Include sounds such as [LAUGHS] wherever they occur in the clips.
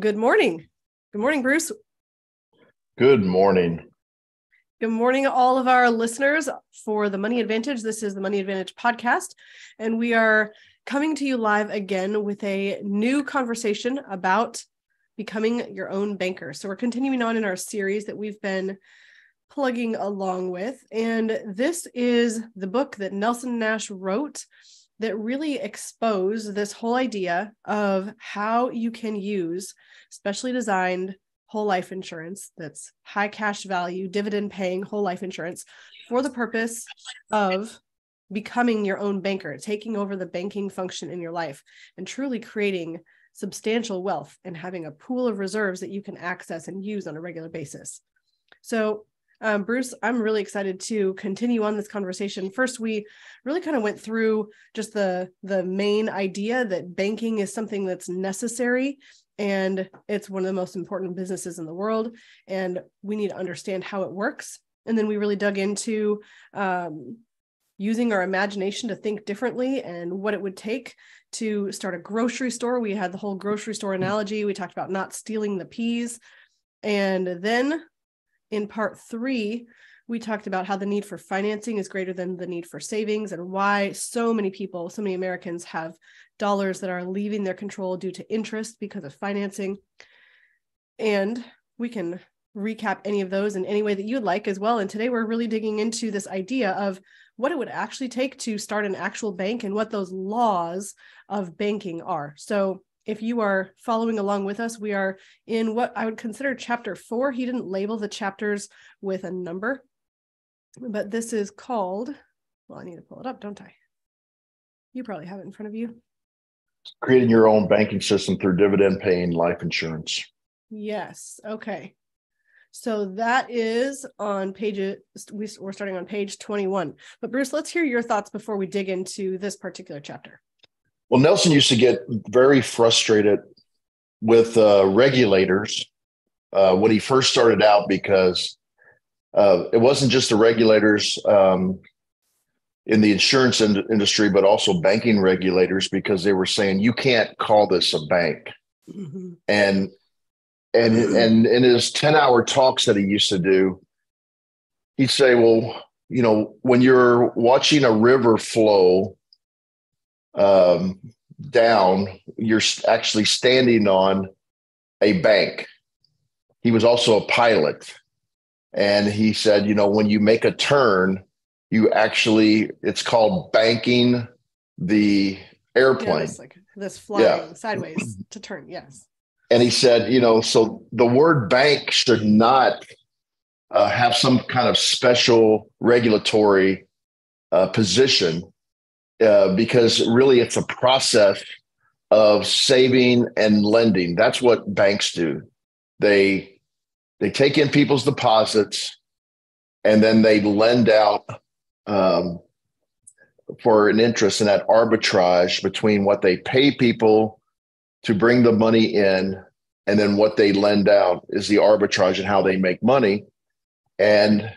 Good morning. Good morning, Bruce. Good morning. Good morning, all of our listeners for the Money Advantage. This is the Money Advantage podcast, and we are coming to you live again with a new conversation about becoming your own banker. So, we're continuing on in our series that we've been plugging along with. And this is the book that Nelson Nash wrote that really expose this whole idea of how you can use specially designed whole life insurance that's high cash value, dividend paying whole life insurance for the purpose of becoming your own banker, taking over the banking function in your life, and truly creating substantial wealth and having a pool of reserves that you can access and use on a regular basis. So, um, Bruce, I'm really excited to continue on this conversation. First, we really kind of went through just the the main idea that banking is something that's necessary and it's one of the most important businesses in the world, and we need to understand how it works. And then we really dug into um, using our imagination to think differently and what it would take to start a grocery store. We had the whole grocery store analogy. We talked about not stealing the peas. And then in part three, we talked about how the need for financing is greater than the need for savings and why so many people, so many Americans have dollars that are leaving their control due to interest because of financing. And we can recap any of those in any way that you'd like as well. And today we're really digging into this idea of what it would actually take to start an actual bank and what those laws of banking are. So if you are following along with us, we are in what I would consider chapter four. He didn't label the chapters with a number, but this is called, well, I need to pull it up, don't I? You probably have it in front of you. Creating your own banking system through dividend paying life insurance. Yes. Okay. So that is on page, we're starting on page 21. But Bruce, let's hear your thoughts before we dig into this particular chapter. Well, Nelson used to get very frustrated with uh, regulators uh, when he first started out because uh, it wasn't just the regulators um, in the insurance in- industry, but also banking regulators because they were saying you can't call this a bank, mm-hmm. and and and in his ten hour talks that he used to do, he'd say, well, you know, when you're watching a river flow um, down, you're actually standing on a bank. He was also a pilot. And he said, you know, when you make a turn, you actually, it's called banking the airplane. Yeah, like this flying yeah. sideways to turn. Yes. And he said, you know, so the word bank should not uh, have some kind of special regulatory uh, position uh, because really it's a process of saving and lending. That's what banks do. They they take in people's deposits and then they lend out um, for an interest in that arbitrage between what they pay people to bring the money in and then what they lend out is the arbitrage and how they make money. And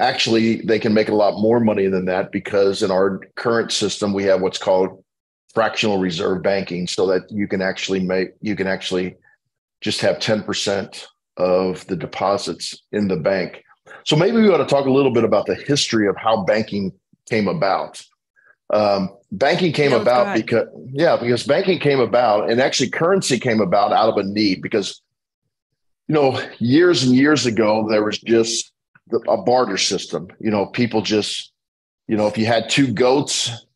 actually they can make a lot more money than that because in our current system we have what's called fractional reserve banking so that you can actually make you can actually just have 10% of the deposits in the bank. So maybe we ought to talk a little bit about the history of how banking came about. Um, banking came about because yeah because banking came about and actually currency came about out of a need because you know years and years ago there was just a barter system. You know, people just, you know, if you had two goats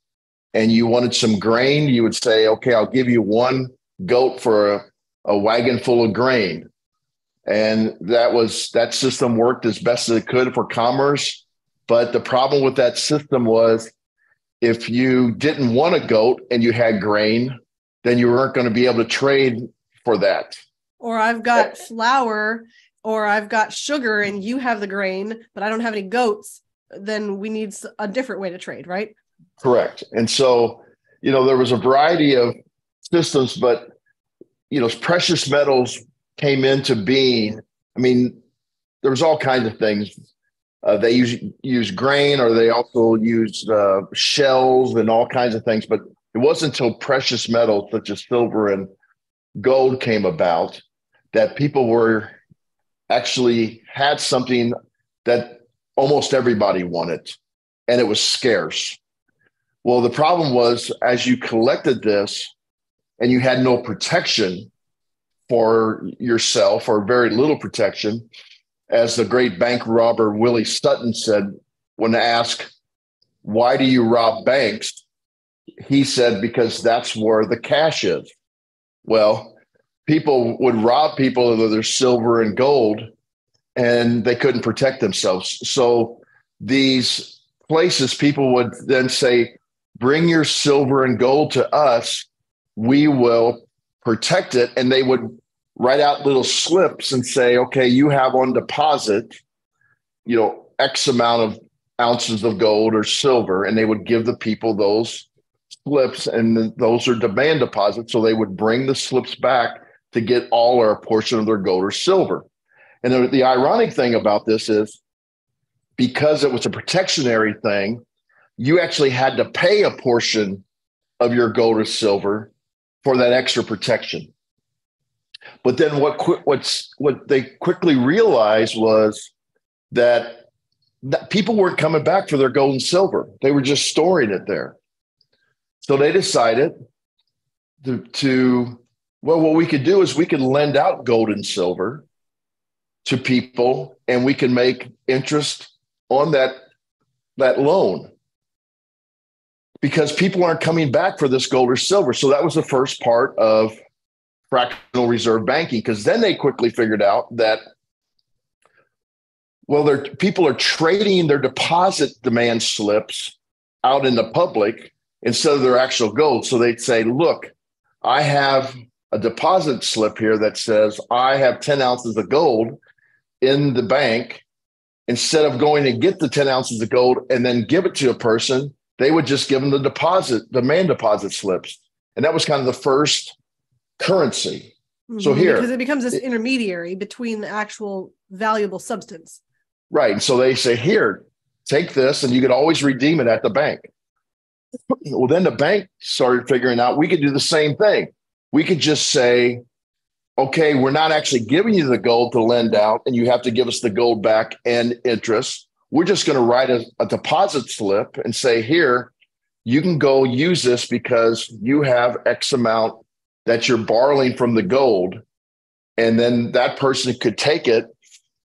and you wanted some grain, you would say, okay, I'll give you one goat for a, a wagon full of grain. And that was that system worked as best as it could for commerce. But the problem with that system was if you didn't want a goat and you had grain, then you weren't going to be able to trade for that. Or I've got flour or I've got sugar and you have the grain, but I don't have any goats, then we need a different way to trade, right? Correct. And so, you know, there was a variety of systems, but, you know, precious metals came into being. I mean, there was all kinds of things. Uh, they use use grain, or they also used uh, shells and all kinds of things. But it wasn't until precious metals such as silver and gold came about that people were actually had something that almost everybody wanted and it was scarce. Well, the problem was as you collected this and you had no protection for yourself or very little protection, as the great bank robber Willie Sutton said when asked, Why do you rob banks? He said, Because that's where the cash is. Well, people would rob people of their silver and gold and they couldn't protect themselves. So these places, people would then say, Bring your silver and gold to us. We will protect it. And they would write out little slips and say, Okay, you have on deposit, you know, X amount of ounces of gold or silver. And they would give the people those slips, and those are demand deposits. So they would bring the slips back to get all or a portion of their gold or silver. And the, the ironic thing about this is because it was a protectionary thing, you actually had to pay a portion of your gold or silver for that extra protection. But then what what's what they quickly realized was that, that people weren't coming back for their gold and silver. They were just storing it there. So they decided to, to well, what we could do is we could lend out gold and silver to people and we can make interest on that that loan. Because people aren't coming back for this gold or silver. So that was the first part of fractional reserve banking because then they quickly figured out that well people are trading their deposit demand slips out in the public instead of their actual gold. So they'd say look i have a deposit slip here that says i have 10 ounces of gold in the bank, instead of going to get the 10 ounces of gold and then give it to a person, they would just give them the deposit, demand deposit slips. And that was kind of the first currency. Mm-hmm. So here, because it becomes this intermediary between the actual valuable substance. Right. And So they say, here, take this, and you could always redeem it at the bank. [CLEARS THROAT] well, then the bank started figuring out we could do the same thing. We could just say, okay, we're not actually giving you the gold to lend out and you have to give us the gold back and interest. We're just going to write a, a, deposit slip and say, here, you can go use this because you have X amount that you're borrowing from the gold. And then that person could take it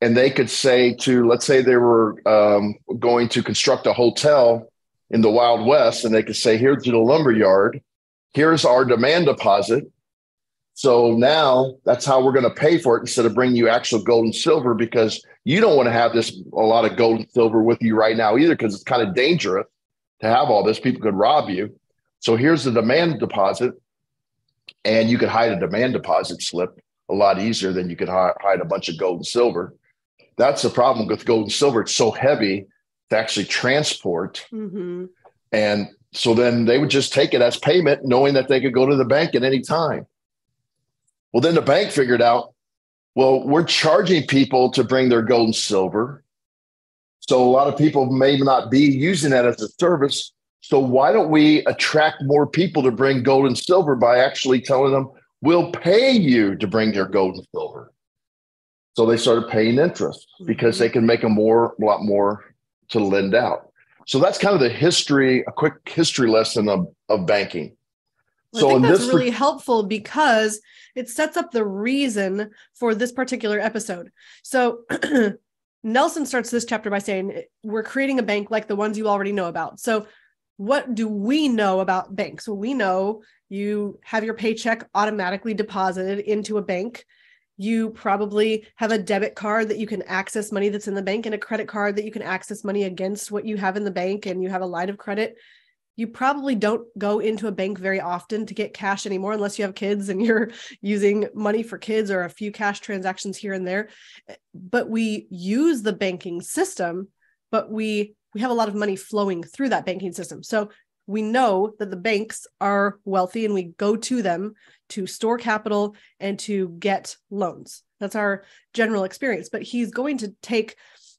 and they could say to, let's say they were um, going to construct a hotel in the Wild West, and they could say, here's the lumber yard. Here's our demand deposit so now that's how we're going to pay for it instead of bringing you actual gold and silver because you don't want to have this a lot of gold and silver with you right now either because it's kind of dangerous to have all this. People could rob you. So here's the demand deposit, and you could hide a demand deposit slip a lot easier than you could hide a bunch of gold and silver. That's the problem with gold and silver. It's so heavy to actually transport. Mm-hmm. And so then they would just take it as payment, knowing that they could go to the bank at any time. Well, then the bank figured out, well, we're charging people to bring their gold and silver. So a lot of people may not be using that as a service. So why don't we attract more people to bring gold and silver by actually telling them, we'll pay you to bring their gold and silver? So they started paying interest because they can make a more, a lot more to lend out. So that's kind of the history, a quick history lesson of, of banking. Well, so I think that's really helpful because it sets up the reason for this particular episode. So [CLEARS THROAT] Nelson starts this chapter by saying, We're creating a bank like the ones you already know about. So, what do we know about banks? Well, we know you have your paycheck automatically deposited into a bank. You probably have a debit card that you can access money that's in the bank and a credit card that you can access money against what you have in the bank, and you have a line of credit you probably don't go into a bank very often to get cash anymore unless you have kids and [LAUGHS] you're using money for kids or a few cash transactions here and there. But we use the banking system but we we have a lot of money flowing through that banking system. So we know that the banks are wealthy and we go to them to store capital and to get loans. That's our general experience. But he's going to take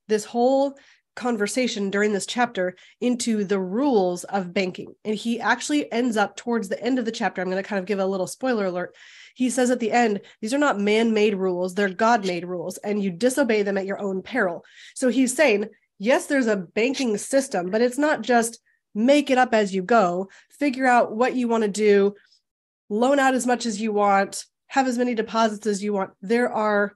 this whole conversation during this chapter into the rules of banking. And he actually ends up towards the end of the chapter. I'm going to kind of give a little spoiler alert. he says at the end, these are not man made rules, they're God made rules, and you disobey them at your own peril. So he's saying, yes, there's a banking system, but it's not just make it up as you go, figure out what you want to do, loan out as much as you want, have as many deposits as you want. There are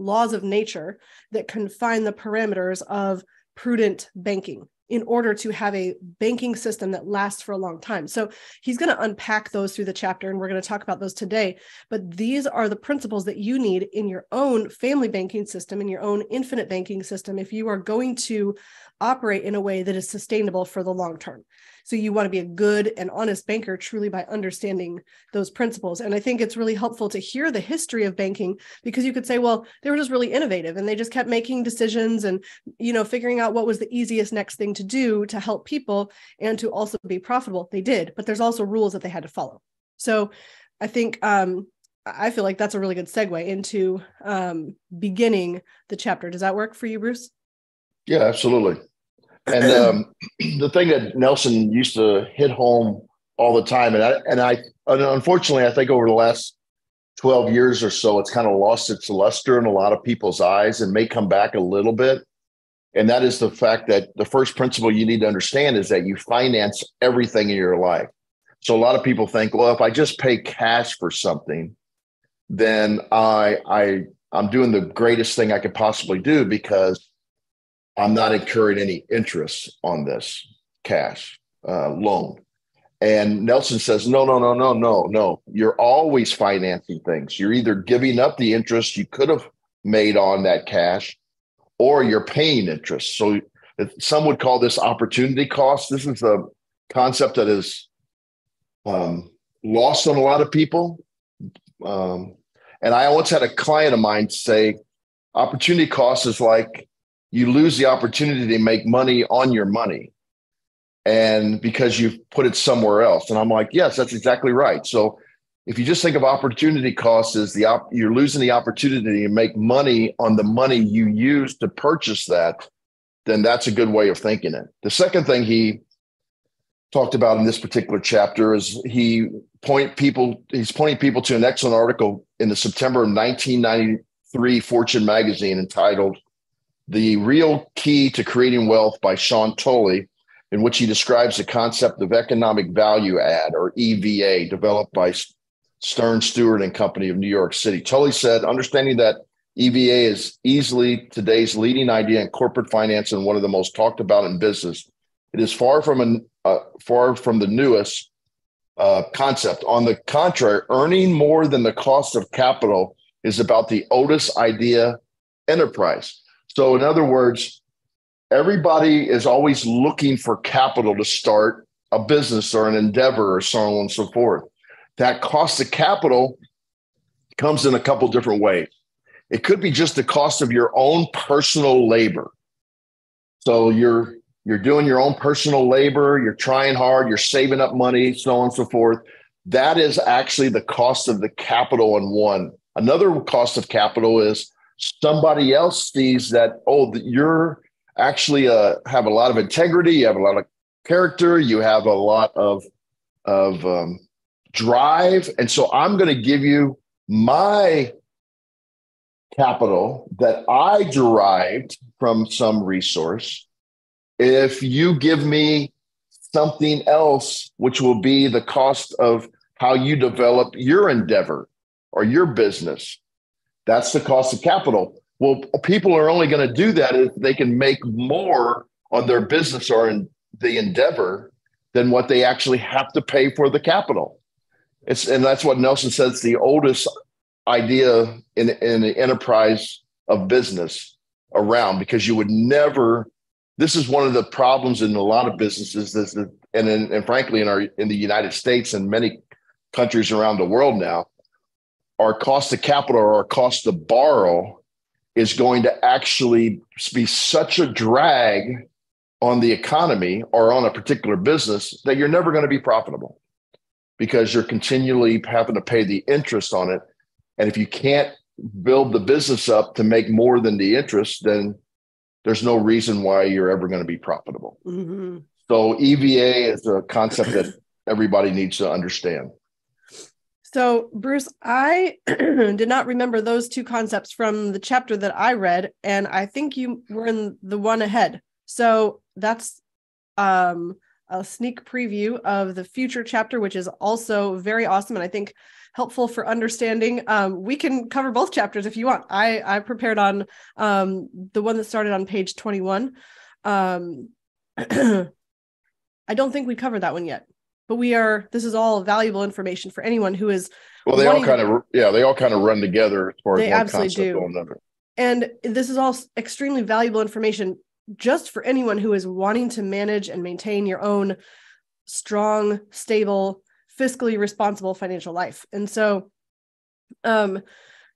laws of nature that confine the parameters of prudent banking in order to have a banking system that lasts for a long time. So he's going to unpack those through the chapter, and we're going to talk about those today. But these are the principles that you need in your own family banking system, in your own infinite banking system, if you are going to operate in a way that is sustainable for the long term. So you want to be a good and honest banker truly by understanding those principles. And I think it's really helpful to hear the history of banking because you could say, well, they were just really innovative and they just kept making decisions and, you know, figuring out what was the easiest next thing to do to help people and to also be profitable. They did, but there's also rules that they had to follow. So I think um, I feel like that's a really good segue into um, beginning the chapter. Does that work for you, Bruce? Yeah, absolutely. And um, the thing that Nelson used to hit home all the time, and I, and I, unfortunately, I think over the last 12 years or so, it's kind of lost its luster in a lot of people's eyes and may come back a little bit. And that is the fact that the first principle you need to understand is that you finance everything in your life. So a lot of people think, well, if I just pay cash for something, then I I I'm doing the greatest thing I could possibly do because I'm not incurring any interest on this cash uh, loan. And Nelson says, no, no, no, no, no, no. You're always financing things. You're either giving up the interest you could have made on that cash or you're paying interest. So some would call this opportunity cost. This is a concept that is um, lost on a lot of people. Um, and I once had a client of mine say, opportunity cost is like you lose the opportunity to make money on your money. And because you've put it somewhere else. And i'm like yes that's exactly right. So if you just think of opportunity costs as the op- you're losing the opportunity to make money on the money you use to purchase that then that's a good way of thinking it. The second thing he talked about in this particular chapter is he point people he's pointing people to an excellent article in the september of 1993 fortune magazine entitled the Real Key to Creating Wealth by Shawn Tully, in which he describes the concept of economic value add or EVA developed by Stern Stewart and Company of New York City. Tully said, understanding that EVA is easily today's leading idea in corporate finance and one of the most talked about in business. It is far from an, uh, far from the newest uh, concept. On the contrary, earning more than the cost of capital is about the oldest idea enterprise. So, in other words, everybody is always looking for capital to start a business or an endeavor or so on and so forth. That cost of capital comes in a couple different ways. It could be just the cost of your own personal labor. So you're you're doing your own personal labor, you're trying hard, you're saving up money, so on and so forth. That is actually the cost of the capital in one. Another cost of capital is somebody else sees that oh you're actually uh, have a lot of integrity you have a lot of character you have a lot of of um, drive. And so i'm going to give you my capital that i derived from some resource if you give me something else which will be the cost of how you develop your endeavor or your business that's the cost of capital. Well, people are only going to do that if they can make more on their business or in the endeavor than what they actually have to pay for the capital. It's and that's what Nelson says the oldest idea in, in the enterprise of business around because you would never this is one of the problems in a lot of businesses this and in, and frankly in our in the United States and many countries around the world now our cost of capital or our cost to borrow is going to actually be such a drag on the economy or on a particular business that you're never going to be profitable because you're continually having to pay the interest on it. And if you can't build the business up to make more than the interest, then there's no reason why you're ever going to be profitable. Mm-hmm. So EVA is a concept that everybody needs to understand. So, Bruce, I [CLEARS THROAT] did not remember those two concepts from the chapter that I read, and I think you were in the one ahead. So that's um, a sneak preview of the future chapter, which is also very awesome and I think helpful for understanding. Um, we can cover both chapters if you want. I I prepared on um, the one that started on page twenty one. Um, [CLEARS THROAT] I don't think we covered that one yet but we are this is all valuable information for anyone who is well they all kind of yeah they all kind of run together as far as they one absolutely concept do. or another and this is all extremely valuable information just for anyone who is wanting to manage and maintain your own strong stable fiscally responsible financial life and so um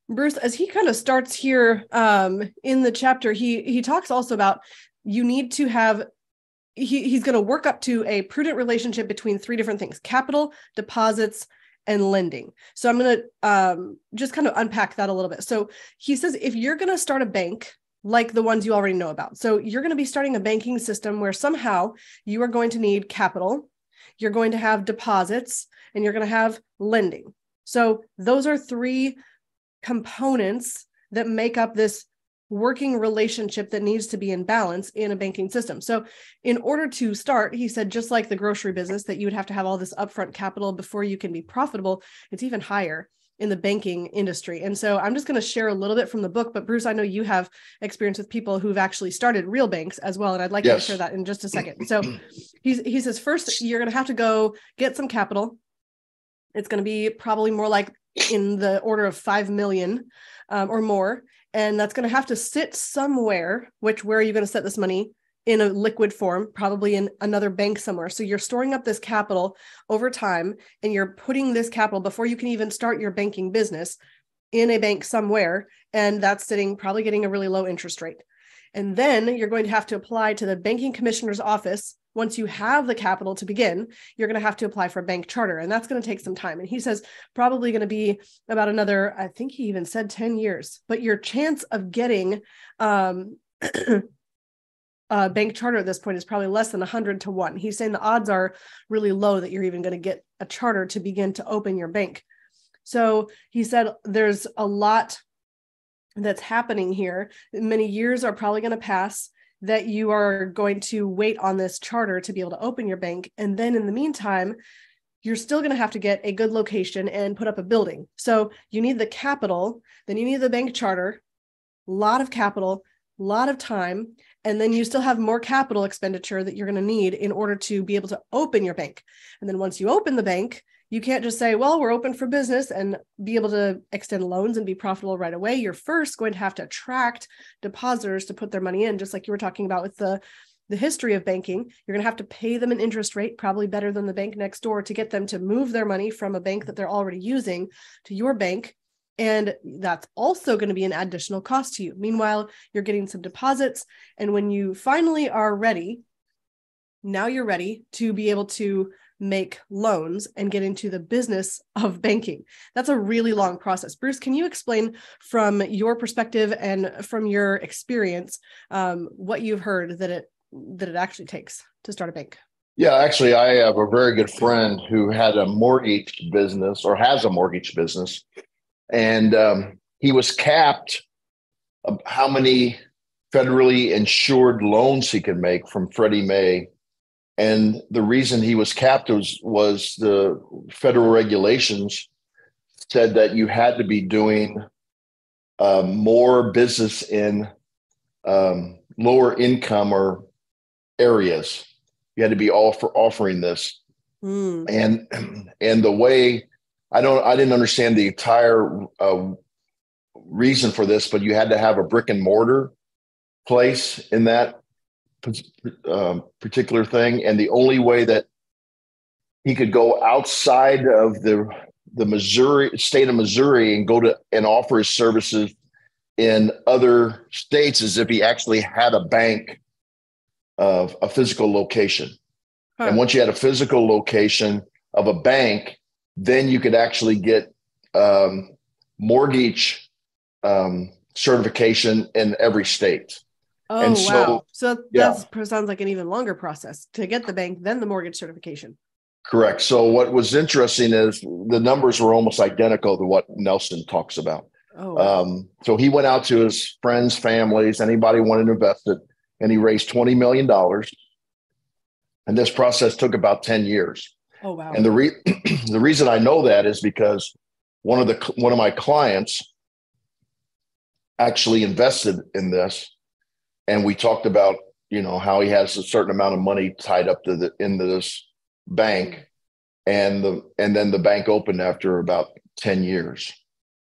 bruce as he kind of starts here um in the chapter he he talks also about you need to have he, he's going to work up to a prudent relationship between three different things capital deposits and lending. So i'm going to um, just kind of unpack that a little bit. So he says if you're going to start a bank like the ones you already know about so you're going to be starting a banking system where somehow you are going to need capital you're going to have deposits and you're going to have lending. So those are three components that make up this working relationship that needs to be in balance in a banking system. So, in order to start, he said, just like the grocery business, that you would have to have all this upfront capital before you can be profitable, it's even higher in the banking industry. And so, I'm just going to share a little bit from the book. But, Bruce, I know you have experience with people who've actually started real banks as well. And I'd like yes. to share that in just a second. So, he's, he says, first, you're going to have to go get some capital. It's going to be probably more like in the order of 5 million um, or more and that's going to have to sit somewhere which where are you going to set this money? In a liquid form probably in another bank somewhere. So you're storing up this capital over time and you're putting this capital before you can even start your banking business in a bank somewhere and that's sitting probably getting a really low interest rate. And then you're going to have to apply to the banking commissioner's office once you have the capital to begin, you're going to have to apply for a bank charter, and that's going to take some time. And he says probably going to be about another, I think he even said 10 years. But your chance of getting um, [CLEARS THROAT] a bank charter at this point is probably less than 100 to 1. He's saying the odds are really low that you're even going to get a charter to begin to open your bank. So he said there's a lot that's happening here. Many years are probably going to pass that you are going to wait on this charter to be able to open your bank. And then in the meantime, you're still going to have to get a good location and put up a building. So you need the capital, then you need the bank charter, a lot of capital, a lot of time, and then you still have more capital expenditure that you're going to need in order to be able to open your bank. And then once you open the bank, you can't just say, well, we're open for business and be able to extend loans and be profitable right away. You're first going to have to attract depositors to put their money in, just like you were talking about with the the history of banking. You're going to have to pay them an interest rate, probably better than the bank next door, to get them to move their money from a bank that they're already using to your bank. And that's also going to be an additional cost to you. Meanwhile, you're getting some deposits. And when you finally are ready, now you're ready to be able to make loans and get into the business of banking. That's a really long process. Bruce, can you explain from your perspective and from your experience um, what you've heard that it that it actually takes to start a bank? Yeah, actually, I have a very good friend who had a mortgage business or has a mortgage business, and um, he was capped how many federally insured loans he could make from Freddie Mae and the reason he was capped was, was the federal regulations said that you had to be doing uh, more business in um, lower income or areas. You had to be offer, offering this, mm. and and the way I don't I didn't understand the entire uh, reason for this, but you had to have a brick and mortar place in that um, particular thing, and the only way that he could go outside of the the Missouri state of Missouri and go to and offer his services in other states is if he actually had a bank of a physical location. Huh. And once you had a physical location of a bank, then you could actually get um, mortgage um, certification in every state. Oh and so, wow! So yeah. that sounds like an even longer process to get the bank, then the mortgage certification. Correct. So what was interesting is the numbers were almost identical to what Nelson talks about. Oh, wow. um, so he went out to his friends, families, anybody wanted to invest it, and he raised twenty million dollars. And this process took about ten years. Oh wow! And the re- [CLEARS THROAT] the reason I know that is because one of the one of my clients actually invested in this, and we talked about you know how he has a certain amount of money tied up to the into this bank, and the and then the bank opened after about ten years.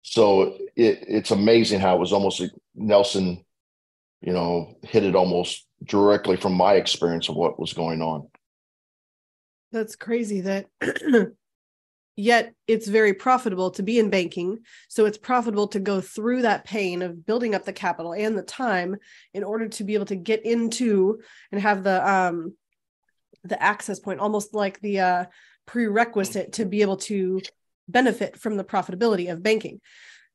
So it, it's amazing how it was almost like Nelson, you know, hit it almost directly from my experience of what was going on. That's crazy that [CLEARS THROAT] yet it's very profitable to be in banking. So it's profitable to go through that pain of building up the capital and the time in order to be able to get into and have the um the access point, almost like the uh prerequisite to be able to benefit from the profitability of banking.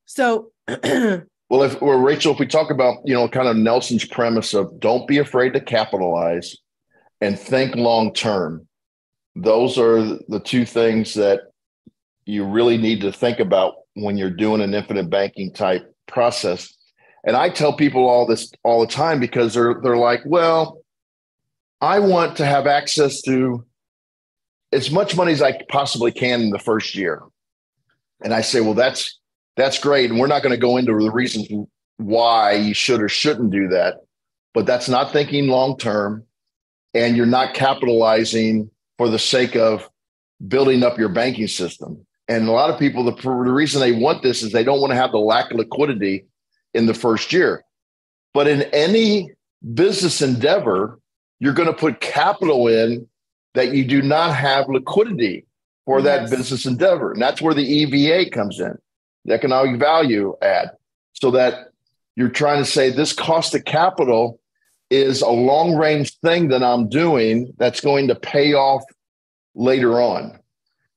So, [CLEARS THROAT] well, if well, Rachel, if we talk about you know kind of Nelson's premise of don't be afraid to capitalize and think long term, those are the two things that you really need to think about when you're doing an infinite banking type process. And I tell people all this all the time because they're they're like, well, I want to have access to as much money as I possibly can in the first year. And I say, well, that's that's great. And we're not going to go into the reasons why you should or shouldn't do that, but that's not thinking long term. And you're not capitalizing for the sake of building up your banking system. And a lot of people, the, the reason they want this is they don't want to have the lack of liquidity in the first year. But in any business endeavor, you're going to put capital in that you do not have liquidity for yes. that business endeavor. And that's where the EVA comes in, the economic value add, so that you're trying to say this cost of capital is a long range thing that I'm doing that's going to pay off later on.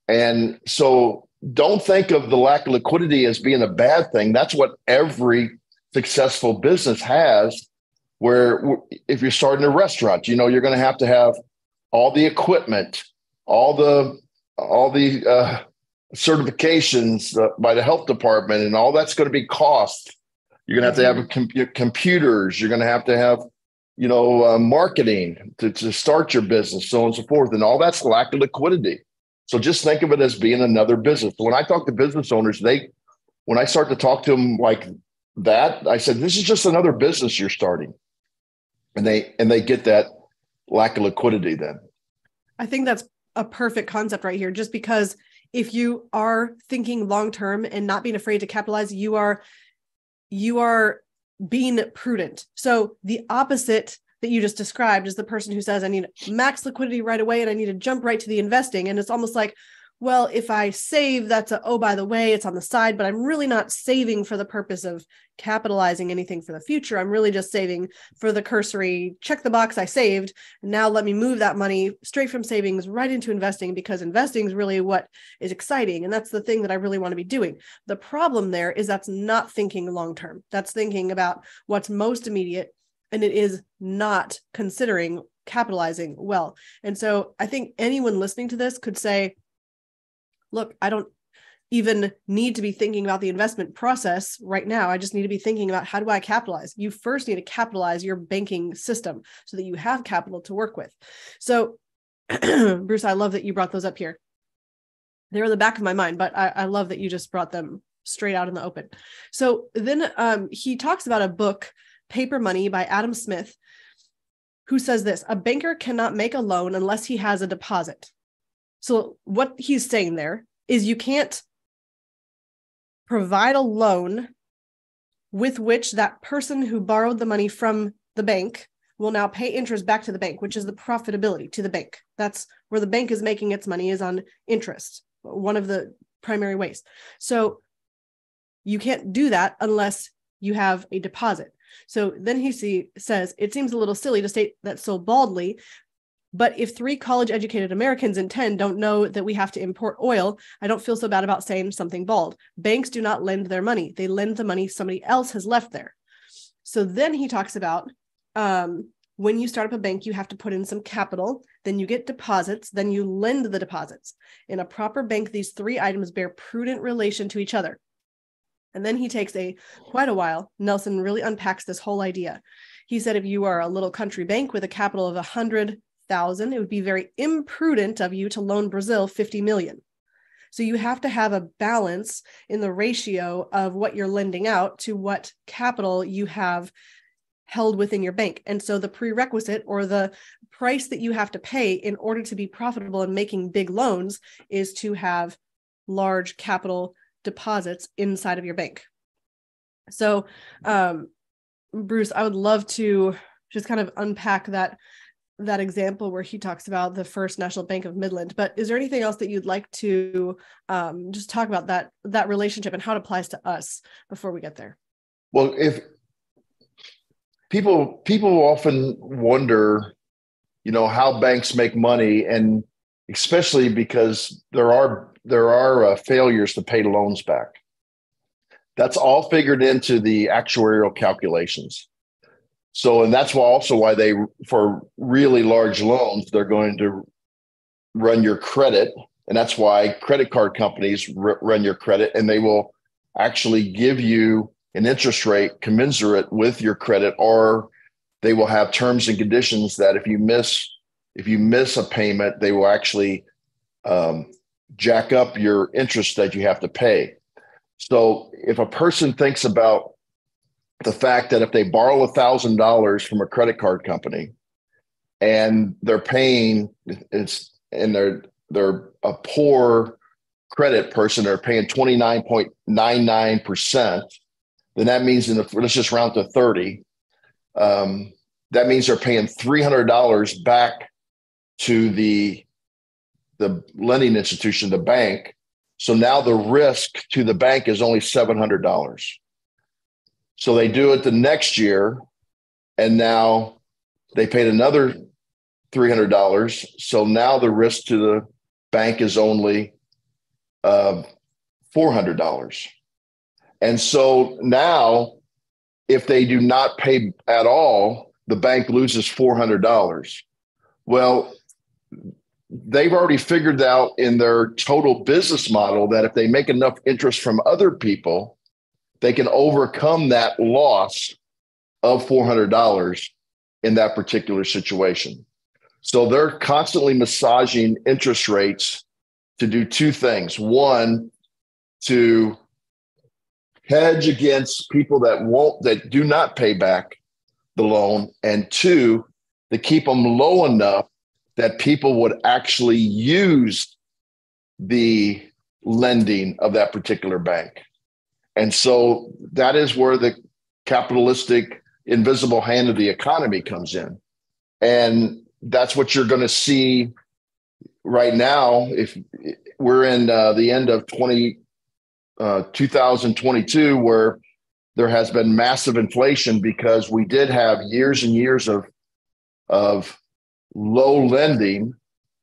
And so don't think of the lack of liquidity as being a bad thing. That's what every successful business has. Where if you're starting a restaurant, you know, you're going to have to have all the equipment, all the all the uh, certifications uh, by the health department, and all that's going to be cost. You're going to have to have com- computers. You're going to have to have, you know, uh, marketing to, to start your business, so on and so forth, and all that's lack of liquidity. So just think of it as being another business. When I talk to business owners, they, when I start to talk to them like that, I said, "This is just another business you're starting," and they and they get that lack of liquidity then. I think that's a perfect concept right here just because if you are thinking long term and not being afraid to capitalize you are you are being prudent so the opposite that you just described is the person who says i need max liquidity right away and i need to jump right to the investing and it's almost like well, if I save, that's a, oh, by the way, it's on the side, but I'm really not saving for the purpose of capitalizing anything for the future. I'm really just saving for the cursory check the box I saved. And now let me move that money straight from savings right into investing because investing is really what is exciting. And that's the thing that I really want to be doing. The problem there is that's not thinking long term, that's thinking about what's most immediate. And it is not considering capitalizing well. And so I think anyone listening to this could say, look, I don't even need to be thinking about the investment process right now. I just need to be thinking about how do I capitalize? You first need to capitalize your banking system so that you have capital to work with. So, [CLEARS THROAT] Bruce, I love that you brought those up here. They're in the back of my mind, but I, I love that you just brought them straight out in the open. So then um, he talks about a book, Paper Money by Adam Smith, who says this a banker cannot make a loan unless he has a deposit. So, what he's saying there is you can't provide a loan with which that person who borrowed the money from the bank will now pay interest back to the bank, which is the profitability to the bank. That's where the bank is making its money is on interest, one of the primary ways. So you can't do that unless you have a deposit. So then he see, says it seems a little silly to state that so baldly, but if three college educated Americans in 10 don't know that we have to import oil, I don't feel so bad about saying something bald. Banks do not lend their money, they lend the money somebody else has left there. So then he talks about um, when you start up a bank, you have to put in some capital, then you get deposits, then you lend the deposits. In a proper bank, these three items bear prudent relation to each other. And then he takes a quite a while. Nelson really unpacks this whole idea. He said if you are a little country bank with a capital of a hundred thousand, it would be very imprudent of you to loan Brazil 50 million. So you have to have a balance in the ratio of what you're lending out to what capital you have held within your bank. And so the prerequisite or the price that you have to pay in order to be profitable and making big loans is to have large capital deposits inside of your bank. So, um, Bruce, I would love to just kind of unpack that that example where he talks about the First National Bank of Midland. But is there anything else that you'd like to um, just talk about that that relationship and how it applies to us before we get there? Well, if people people often wonder, you know, how banks make money, and especially because there are there are uh, failures to pay loans back. That's all figured into the actuarial calculations. So, and that's why also why they, for really large loans, they're going to run your credit. And that's why credit card companies r- run your credit and they will actually give you an interest rate commensurate with your credit, or they will have terms and conditions that if you miss, if you miss a payment, they will actually um, jack up your interest that you have to pay. So if a person thinks about the fact that if they borrow a thousand dollars from a credit card company and they're paying it's and they're they're a poor credit person they're paying 29.99% then that means in the let's just round to 30 um, that means they're paying $300 back to the the lending institution the bank so now the risk to the bank is only $700 so they do it the next year, and now they paid another three hundred dollars. So now the risk to the bank is only uh, four hundred dollars. And so now, if they do not pay at all, the bank loses four hundred dollars. Well, they've already figured out in their total business model that if they make enough interest from other people, they can overcome that loss of $400 in that particular situation. So they're constantly massaging interest rates to do two things. One, to hedge against people that won't, that do not pay back the loan. And two, to keep them low enough that people would actually use the lending of that particular bank. And so that is where the capitalistic invisible hand of the economy comes in. And that's what you're going to see right now. If we're in uh, the end of 20, uh, 2022, where there has been massive inflation because we did have years and years of, of low lending.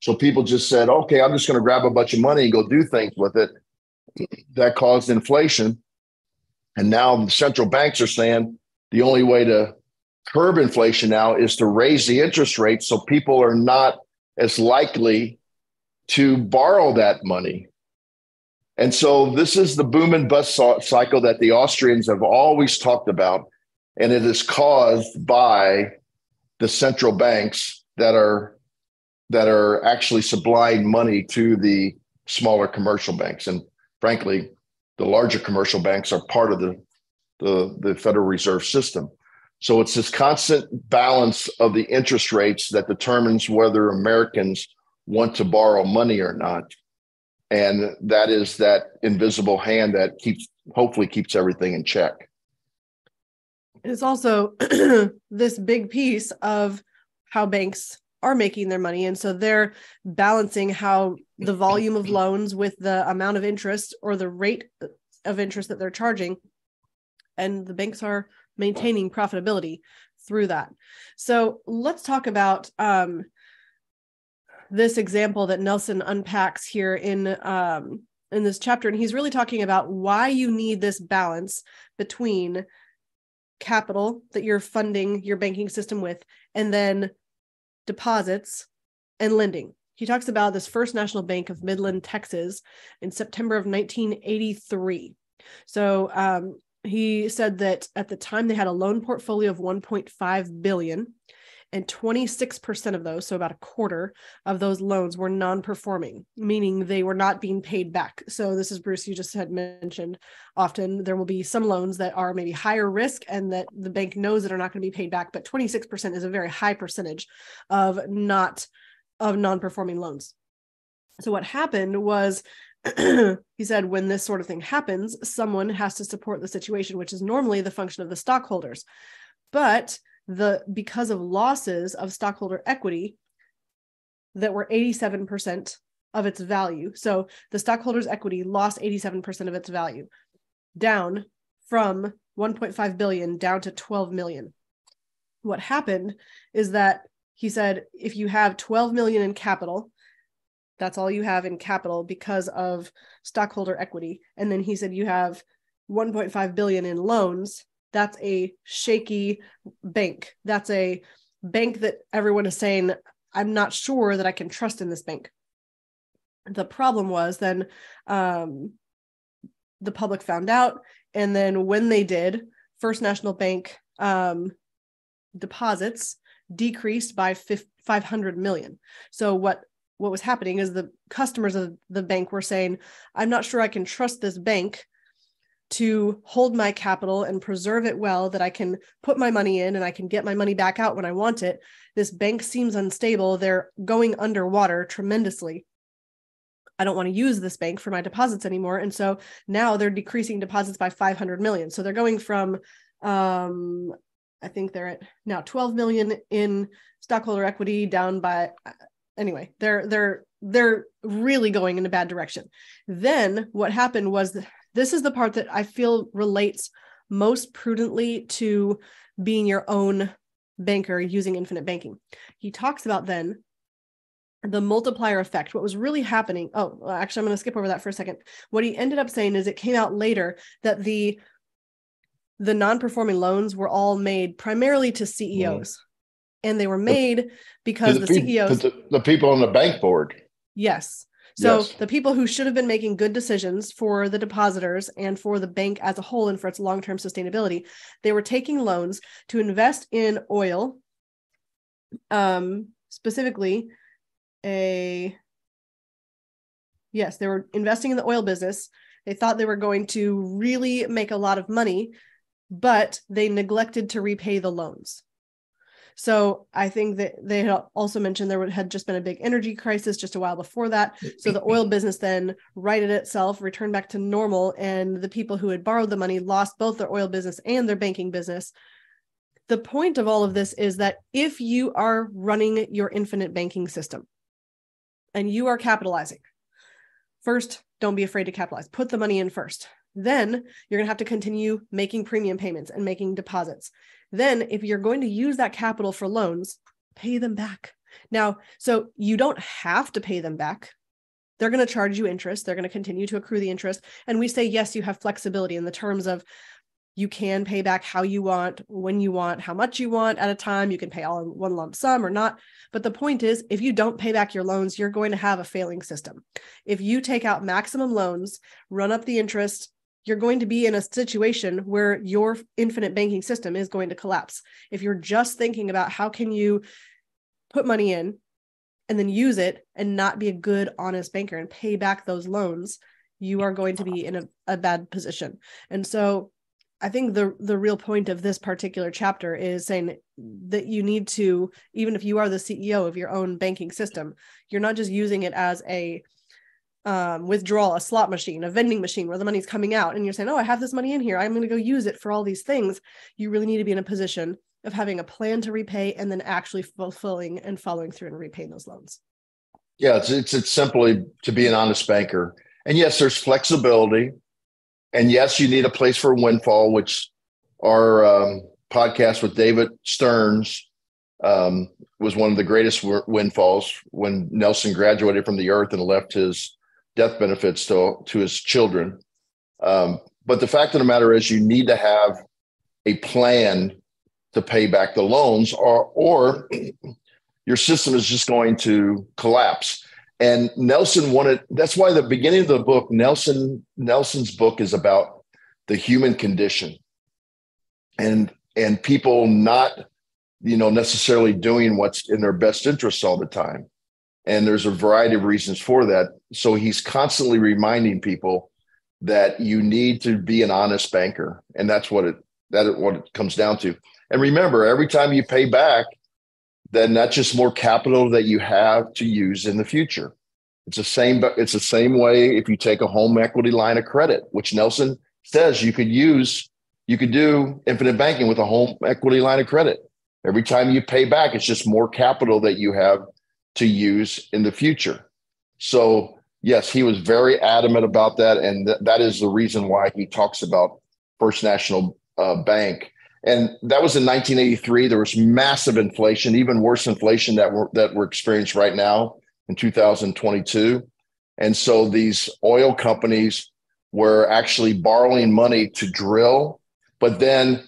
So people just said, okay, I'm just going to grab a bunch of money and go do things with it. That caused inflation. And now the central banks are saying the only way to curb inflation now is to raise the interest rate so people are not as likely to borrow that money. And so this is the boom and bust cycle that the Austrians have always talked about. And it is caused by the central banks that are that are actually supplying money to the smaller commercial banks. And frankly, the larger commercial banks are part of the, the, the Federal Reserve System. So it's this constant balance of the interest rates that determines whether Americans want to borrow money or not. And that is that invisible hand that keeps, hopefully, keeps everything in check. It's also [CLEARS THROAT] this big piece of how banks are making their money. And so they're balancing how the volume of loans with the amount of interest or the rate of interest that they're charging. And the banks are maintaining profitability through that. So let's talk about um, this example that Nelson unpacks here in um, in this chapter, and he's really talking about why you need this balance between capital that you're funding your banking system with, and then deposits and lending. He talks about this First National Bank of Midland, Texas, in September of 1983. So um, he said that at the time they had a loan portfolio of 1.5 billion and 26% of those so about a quarter of those loans were non-performing meaning they were not being paid back. So this is bruce you just had mentioned often there will be some loans that are maybe higher risk and that the bank knows that are not going to be paid back but 26% is a very high percentage of not of non-performing loans. So what happened was [CLEARS THROAT] he said when this sort of thing happens someone has to support the situation which is normally the function of the stockholders. But the because of losses of stockholder equity that were 87% of its value so the stockholders equity lost 87% of its value down from 1.5 billion down to 12 million what happened is that he said if you have 12 million in capital that's all you have in capital because of stockholder equity. And then he said you have 1.5 billion in loans. That's a shaky bank. That's a bank that everyone is saying, I'm not sure that I can trust in this bank. The problem was then um, the public found out. And then when they did, First National Bank um, deposits decreased by 500 million. So what what was happening is the customers of the bank were saying, I'm not sure I can trust this bank to hold my capital and preserve it well that I can put my money in and I can get my money back out when I want it. This bank seems unstable. They're going underwater tremendously. I don't want to use this bank for my deposits anymore. And so now they're decreasing deposits by 500 million. So they're going from, um, I think they're at now 12 million in stockholder equity down by anyway they're they're they're really going in a bad direction then what happened was this is the part that i feel relates most prudently to being your own banker using infinite banking. He talks about then the multiplier effect. What was really happening oh actually i'm going to skip over that for a second. What he ended up saying is it came out later that the the non-performing loans were all made primarily to ceos mm-hmm. and they were made because the, the CEOs, the, the, people on the bank board. Yes. So yes. the people who should have been making good decisions for the depositors and for the bank as a whole and for its long-term sustainability, they were taking loans to invest in oil, um, specifically a yes, they were investing in the oil business. They thought they were going to really make a lot of money, but they neglected to repay the loans. So I think that they had also mentioned there had just been a big energy crisis just a while before that. So the oil business then righted itself, returned back to normal, and the people who had borrowed the money lost both their oil business and their banking business. The point of all of this is that if you are running your infinite banking system and you are capitalizing, first, don't be afraid to capitalize. Put the money in first. Then you're going to have to continue making premium payments and making deposits. Then, if you're going to use that capital for loans, pay them back. Now, so you don't have to pay them back. They're going to charge you interest. They're going to continue to accrue the interest. And we say, yes, you have flexibility in the terms of you can pay back how you want, when you want, how much you want at a time. You can pay all in one lump sum or not. But the point is, if you don't pay back your loans, you're going to have a failing system. If you take out maximum loans, run up the interest, you're going to be in a situation where your infinite banking system is going to collapse. If you're just thinking about how can you put money in and then use it and not be a good honest banker and pay back those loans, you are going to be in a, a bad position. And so I think the the real point of this particular chapter is saying that you need to even if you are the CEO of your own banking system, you're not just using it as a um, withdrawal, a slot machine, a vending machine where the money's coming out, and you're saying, "Oh, I have this money in here. I'm going to go use it for all these things." You really need to be in a position of having a plan to repay and then actually fulfilling and following through and repaying those loans. Yeah, it's it's, it's simply to be an honest banker, and yes, there's flexibility, and yes, you need a place for windfall, which our um, podcast with David Stearns um, was one of the greatest windfalls when Nelson graduated from the earth and left his death benefits to, to his children. Um, but the fact of the matter is, you need to have a plan to pay back the loans or or [CLEARS THROAT] your system is just going to collapse and nelson wanted that's why the beginning of the book nelson nelson's book is about the human condition and and people not you know necessarily doing what's in their best interests all the time and there's a variety of reasons for that. So he's constantly reminding people that you need to be an honest banker. And that's what it that is what it comes down to. And remember every time you pay back then that's just more capital that you have to use in the future. It's the same but it's the same way if you take a home equity line of credit which nelson says you could use you could do infinite banking with a home equity line of credit. Every time you pay back it's just more capital that you have to use in the future so yes, he was very adamant about that, and th- that is the reason why he talks about First National uh, Bank. And that was in 1983. There was massive inflation, even worse inflation that we're that we're experiencing right now in 2022. And so these oil companies were actually borrowing money to drill, but then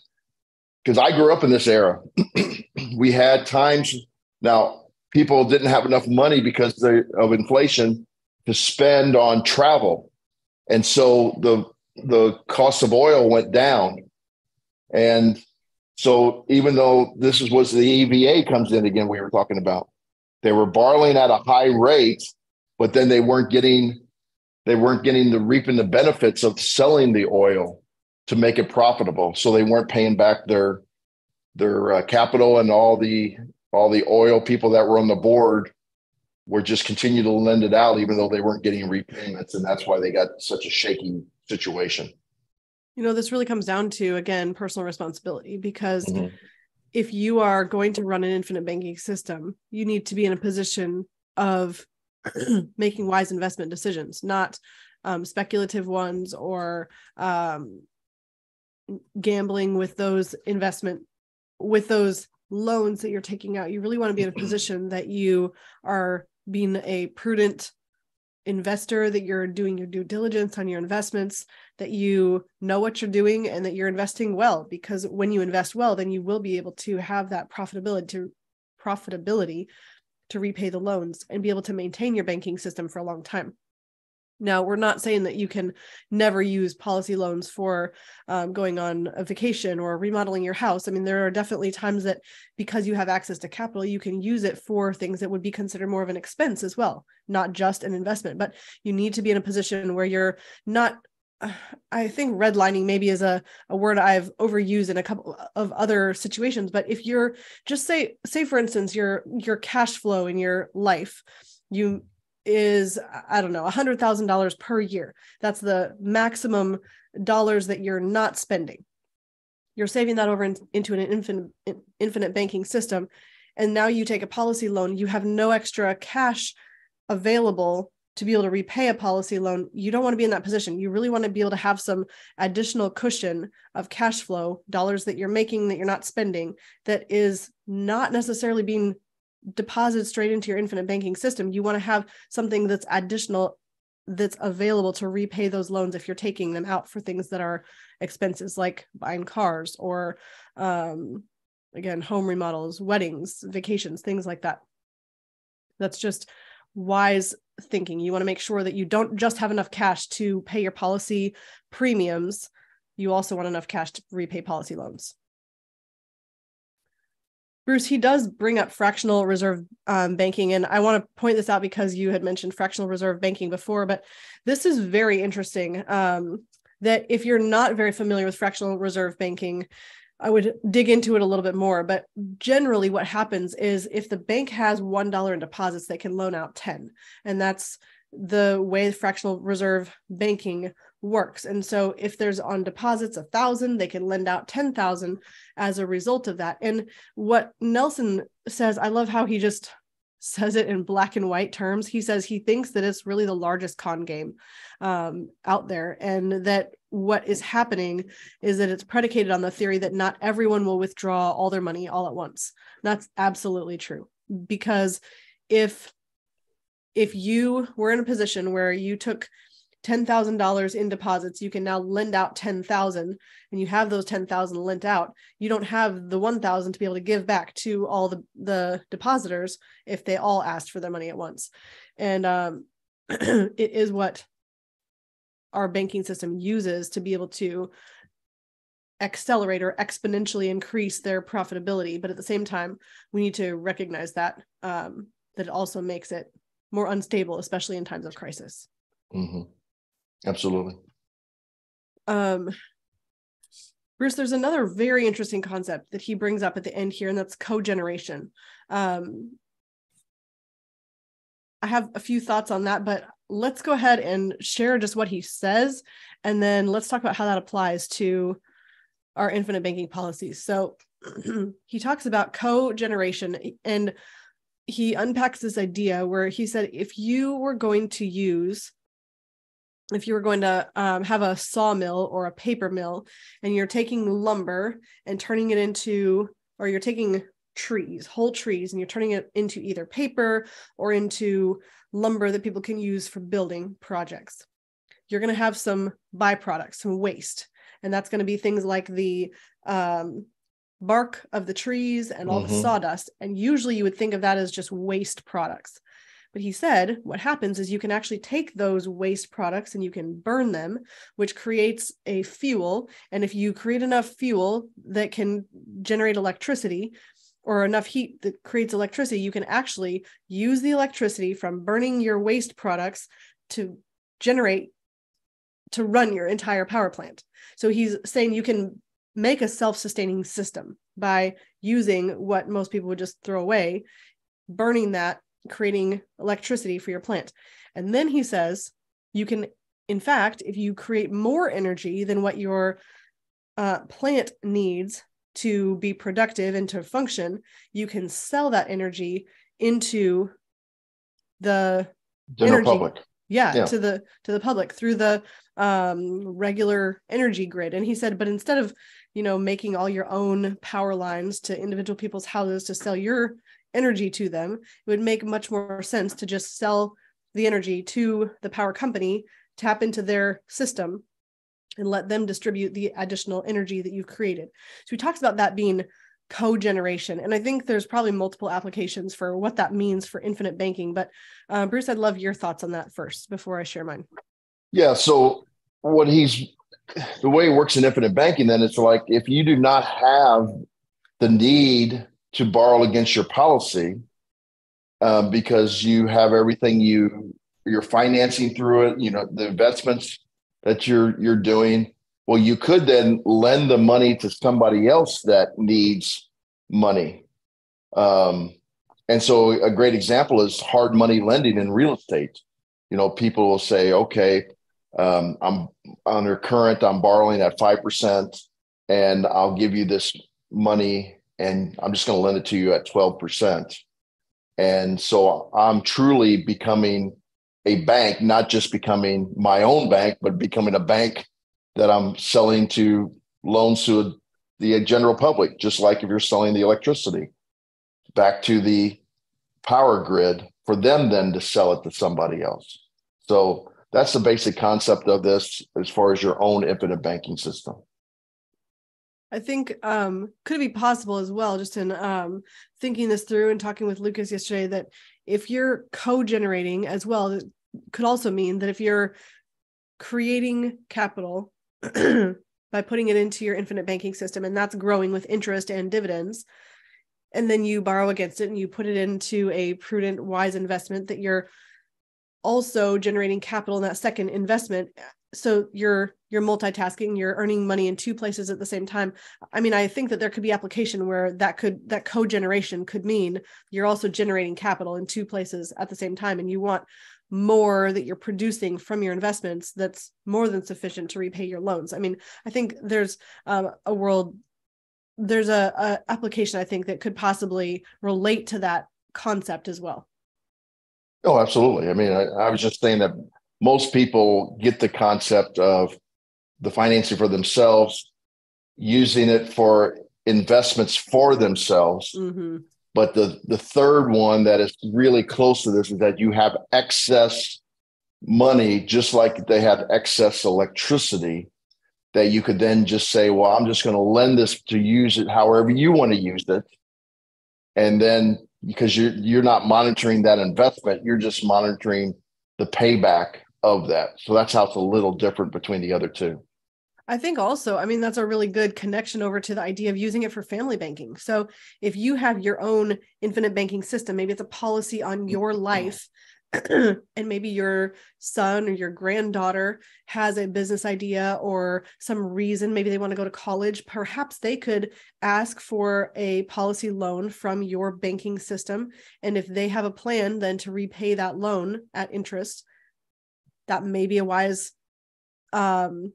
because I grew up in this era, [CLEARS THROAT] we had times now people didn't have enough money because of inflation to spend on travel. And so the the cost of oil went down. And so even though this is was the EVA comes in again, we were talking about, they were borrowing at a high rate, but then they weren't getting they weren't getting the reaping the benefits of selling the oil to make it profitable. So they weren't paying back their their uh, capital and all the all the oil people that were on the board were just continue to lend it out, even though they weren't getting repayments. And that's why they got such a shaky situation. You know, this really comes down to, again, personal responsibility because mm-hmm. if you are going to run an infinite banking system, you need to be in a position of [CLEARS THROAT] making wise investment decisions, not um, speculative ones or um, gambling with those investment with those loans that you're taking out you really want to be in a [CLEARS THROAT] position that you are being a prudent investor that you're doing your due diligence on your investments that you know what you're doing and that you're investing well because when you invest well then you will be able to have that profitability to profitability to repay the loans and be able to maintain your banking system for a long time now, we're not saying that you can never use policy loans for um, going on a vacation or remodeling your house. I mean, there are definitely times that because you have access to capital, you can use it for things that would be considered more of an expense as well, not just an investment. But you need to be in a position where you're not. [SIGHS] I think redlining maybe is a, a word I've overused in a couple of other situations. But if you're just say, say for instance, your your cash flow in your life, you is i don't know $100000 per year. That's the maximum dollars that you're not spending. You're saving that over in, into an infinite infinite banking system. And now you take a policy loan you have no extra cash available to be able to repay a policy loan. You don't want to be in that position. You really want to be able to have some additional cushion of cash flow dollars that you're making that you're not spending that is not necessarily being deposit straight into your infinite banking system. You want to have something that's additional that's available to repay those loans if you're taking them out for things that are expenses like buying cars or um, again home remodels weddings vacations things like that that's just wise thinking you want to make sure that you don't just have enough cash to pay your policy premiums you also want enough cash to repay policy loans Bruce, he does bring up fractional reserve um, banking. And I want to point this out because you had mentioned fractional reserve banking before, but this is very interesting. Um, that if you're not very familiar with fractional reserve banking, I would dig into it a little bit more. But generally, what happens is if the bank has $1 in deposits, they can loan out 10. And that's the way fractional reserve banking works. And so if there's on deposits a thousand, they can lend out 10,000 as a result of that. And what Nelson says, I love how he just says it in black and white terms. He says he thinks that it's really the largest con game um, out there, and that what is happening is that it's predicated on the theory that not everyone will withdraw all their money all at once. That's absolutely true because if if you were in a position where you took $10,000 in deposits, you can now lend out 10,000 and you have those 10,000 lent out. You don't have the 1,000 to be able to give back to all the, the depositors if they all asked for their money at once. And um, [CLEARS THROAT] it is what our banking system uses to be able to accelerate or exponentially increase their profitability. But at the same time, we need to recognize that um, that it also makes it more unstable, especially in times of crisis. Mm-hmm. Absolutely. Um, Bruce, there's another very interesting concept that he brings up at the end here, and that's cogeneration. Um, I have a few thoughts on that, but let's go ahead and share just what he says, and then let's talk about how that applies to our infinite banking policies. So [CLEARS THROAT] he talks about cogeneration, and he unpacks this idea where he said if you were going to use if you were going to um, have a sawmill or a paper mill and you're taking lumber and turning it into or you're taking trees whole trees and you're turning it into either paper or into lumber that people can use for building projects you're going to have some byproducts some waste. And that's going to be things like the um, bark of the trees and all mm-hmm. the sawdust. And usually you would think of that as just waste products but he said what happens is you can actually take those waste products and you can burn them, which creates a fuel. And if you create enough fuel that can generate electricity, or enough heat that creates electricity, you can actually use the electricity from burning your waste products to generate to run your entire power plant. So he's saying you can make a self-sustaining system by using what most people would just throw away, burning that creating electricity for your plant. And then he says, you can, in fact, if you create more energy than what your uh, plant needs to be productive and to function, you can sell that energy into the general energy, public. Yeah, yeah, to the to the public through the um, regular energy grid. And he said, but instead of you know making all your own power lines to individual people's houses to sell your energy to them, it would make much more sense to just sell the energy to the power company, tap into their system, and let them distribute the additional energy that you've created. So he talks about that being co-generation and i think there's probably multiple applications for what that means for infinite banking but uh, bruce i'd love your thoughts on that first before i share mine yeah so what he's the way it works in infinite banking then it's like if you do not have the need to borrow against your policy uh, because you have everything you you're financing through it. You know the investments that you're you're doing. Well, you could then lend the money to somebody else that needs money. Um, and so a great example is hard money lending in real estate. You know, people will say, okay, um, I'm under current, I'm borrowing at 5%, and I'll give you this money and I'm just going to lend it to you at 12%. And so I'm truly becoming a bank, not just becoming my own bank, but becoming a bank that I'm selling to loans to the general public, just like if you're selling the electricity back to the power grid for them then to sell it to somebody else. So that's the basic concept of this as far as your own infinite banking system. I think um, could be possible as well, just in um, thinking this through and talking with Lucas yesterday, that if you're co-generating as well, it could also mean that if you're creating capital [CLEARS THROAT] by putting it into your infinite banking system, and that's growing with interest and dividends, and then you borrow against it and you put it into a prudent, wise investment that you're also generating capital in that second investment so you're you're multitasking you're earning money in two places at the same time. I mean i think that there could be application where that could that co-generation could mean you're also generating capital in two places at the same time and you want more that you're producing from your investments that's more than sufficient to repay your loans. I mean i think there's um, a world there's a, a application i think that could possibly relate to that concept as well. Oh absolutely. I mean I, I was just saying that most people get the concept of the financing for themselves, using it for investments for themselves. Mm-hmm. But the, the third one that is really close to this is that you have excess money just like they have excess electricity that you could then just say, well, I'm just going to lend this to use it however you want to use it. And then because you're you're not monitoring that investment, you're just monitoring the payback of that. So that's how it's a little different between the other two. I think also, I mean, that's a really good connection over to the idea of using it for family banking. So if you have your own infinite banking system, maybe it's a policy on your mm-hmm. life [CLEARS THROAT] and maybe your son or your granddaughter has a business idea or some reason maybe they want to go to college perhaps they could ask for a policy loan from your banking system and if they have a plan then to repay that loan at interest that may be a wise um,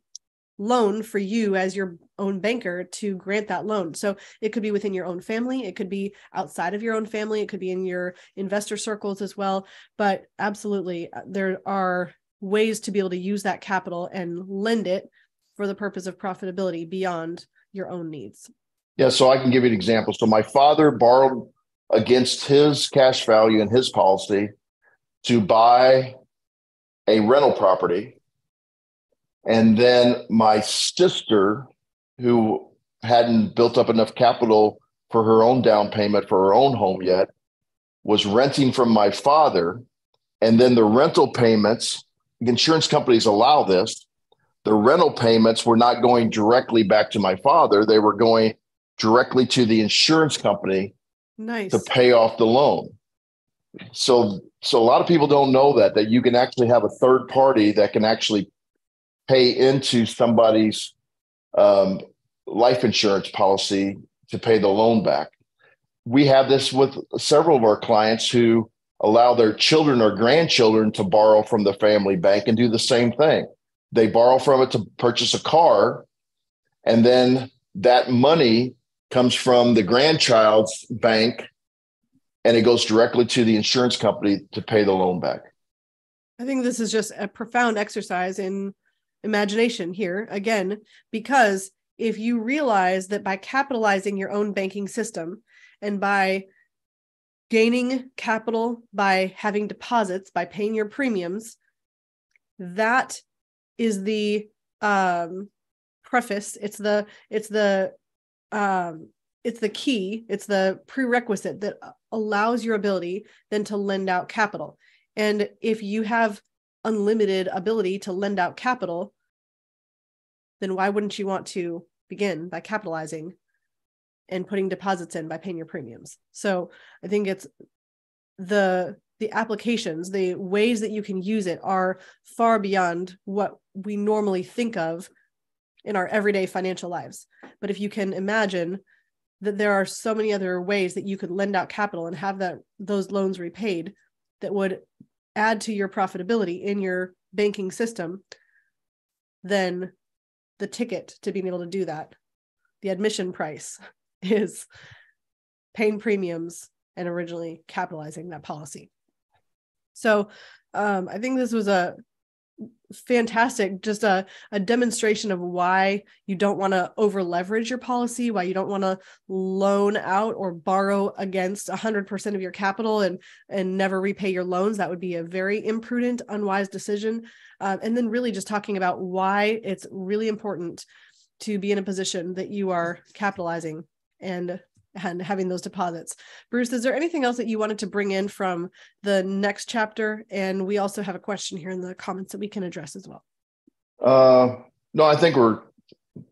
loan for you as your own banker to grant that loan. So it could be within your own family, it could be outside of your own family, it could be in your investor circles as well. But absolutely, uh, there are ways to be able to use that capital and lend it for the purpose of profitability beyond your own needs. Yeah, so I can give you an example. So my father borrowed against his cash value and his policy to buy a rental property and then my sister, who hadn't built up enough capital for her own down payment for her own home yet, was renting from my father. And then the rental payments, insurance companies allow this. The rental payments were not going directly back to my father, they were going directly to the insurance company nice. to pay off the loan. So so a lot of people don't know that that you can actually have a third party that can actually pay into somebody's um, life insurance policy to pay the loan back. We have this with several of our clients who allow their children or grandchildren to borrow from the family bank and do the same thing. They borrow from it to purchase a car, and then that money comes from the grandchild's bank and it goes directly to the insurance company to pay the loan back. I think this is just a profound exercise in imagination here again, because if you realize that by capitalizing your own banking system and by gaining capital by having deposits, by paying your premiums, that is the um, preface. It's the it's the um, it's the key. It's the prerequisite that allows your ability then to lend out capital. And if you have unlimited ability to lend out capital, then why wouldn't you want to begin by capitalizing and putting deposits in by paying your premiums? So I think it's the the applications, the ways that you can use it are far beyond what we normally think of in our everyday financial lives. But if you can imagine that there are so many other ways that you could lend out capital and have that those loans repaid that would add to your profitability in your banking system, then the ticket to being able to do that, the admission price [LAUGHS] is paying premiums and originally capitalizing that policy. So um, I think this was a fantastic just a, a demonstration of why you don't want to over leverage your policy why you don't want to loan out or borrow against 100% of your capital and and never repay your loans. That would be a very imprudent unwise decision. Um, and then really just talking about why it's really important to be in a position that you are capitalizing and and having those deposits. Bruce, is there anything else that you wanted to bring in from the next chapter? And we also have a question here in the comments that we can address as well. Uh, no, I think we're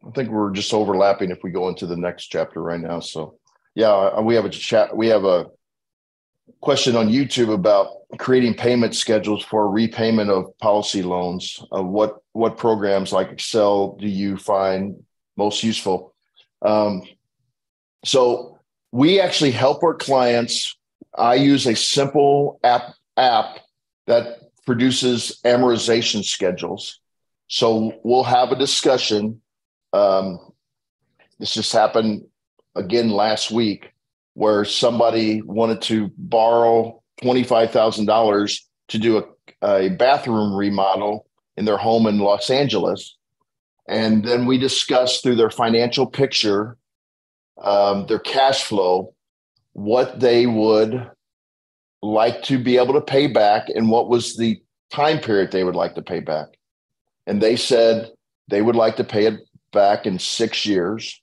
I think we're just overlapping if we go into the next chapter right now. So yeah, uh, we have a chat. We have a question on YouTube about creating payment schedules for repayment of policy loans. Uh, what what programs like Excel do you find most useful? Um, so we actually help our clients. I use a simple app app that produces amortization schedules. So we'll have a discussion. Um, this just happened again last week, where somebody wanted to borrow twenty five thousand dollars to do a, a bathroom remodel in their home in Los Angeles. And then we discussed through their financial picture um, their cash flow, what they would like to be able to pay back, and what was the time period they would like to pay back. And they said they would like to pay it back in six years.